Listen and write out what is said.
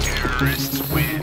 Terrorists win.